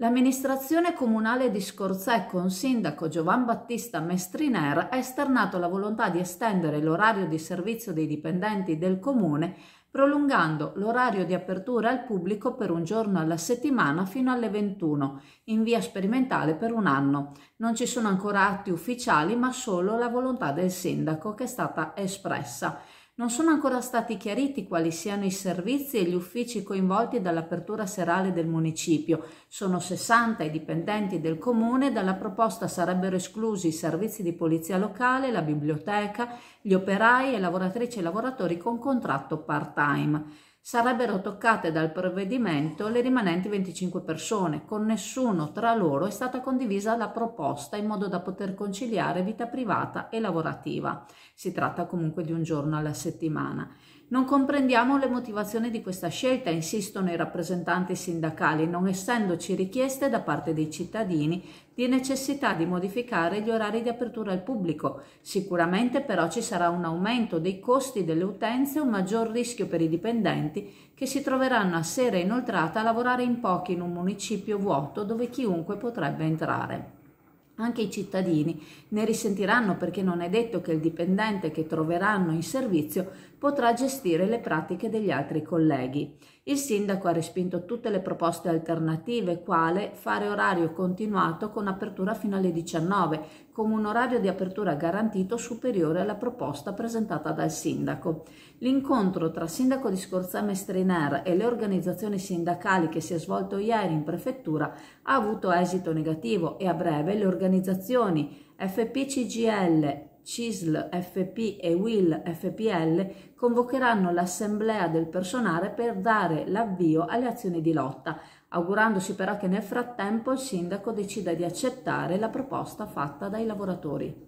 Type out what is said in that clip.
L'amministrazione comunale di Scorzè con sindaco Giovan Battista Mestriner ha esternato la volontà di estendere l'orario di servizio dei dipendenti del comune prolungando l'orario di apertura al pubblico per un giorno alla settimana fino alle 21, in via sperimentale per un anno. Non ci sono ancora atti ufficiali, ma solo la volontà del sindaco che è stata espressa. Non sono ancora stati chiariti quali siano i servizi e gli uffici coinvolti dall'apertura serale del municipio. Sono 60 i dipendenti del comune, dalla proposta sarebbero esclusi i servizi di polizia locale, la biblioteca, gli operai e lavoratrici e lavoratori con contratto part-time sarebbero toccate dal provvedimento le rimanenti 25 persone. Con nessuno tra loro è stata condivisa la proposta in modo da poter conciliare vita privata e lavorativa. Si tratta comunque di un giorno alla settimana. Non comprendiamo le motivazioni di questa scelta, insistono i rappresentanti sindacali, non essendoci richieste da parte dei cittadini di necessità di modificare gli orari di apertura al pubblico. Sicuramente però ci sarà un aumento dei costi delle utenze e un maggior rischio per i dipendenti che si troveranno a sera inoltrata a lavorare in pochi in un municipio vuoto dove chiunque potrebbe entrare. Anche i cittadini ne risentiranno perché non è detto che il dipendente che troveranno in servizio potrà gestire le pratiche degli altri colleghi. Il sindaco ha respinto tutte le proposte alternative, quale fare orario continuato con apertura fino alle 19, con un orario di apertura garantito superiore alla proposta presentata dal sindaco. L'incontro tra sindaco di Scorzà Mestriner e le organizzazioni sindacali che si è svolto ieri in prefettura ha avuto esito negativo e a breve le organizzazioni FPCGL, CISL FP e WIL FPL convocheranno l'assemblea del personale per dare l'avvio alle azioni di lotta, augurandosi però che nel frattempo il sindaco decida di accettare la proposta fatta dai lavoratori.